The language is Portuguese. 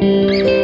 Música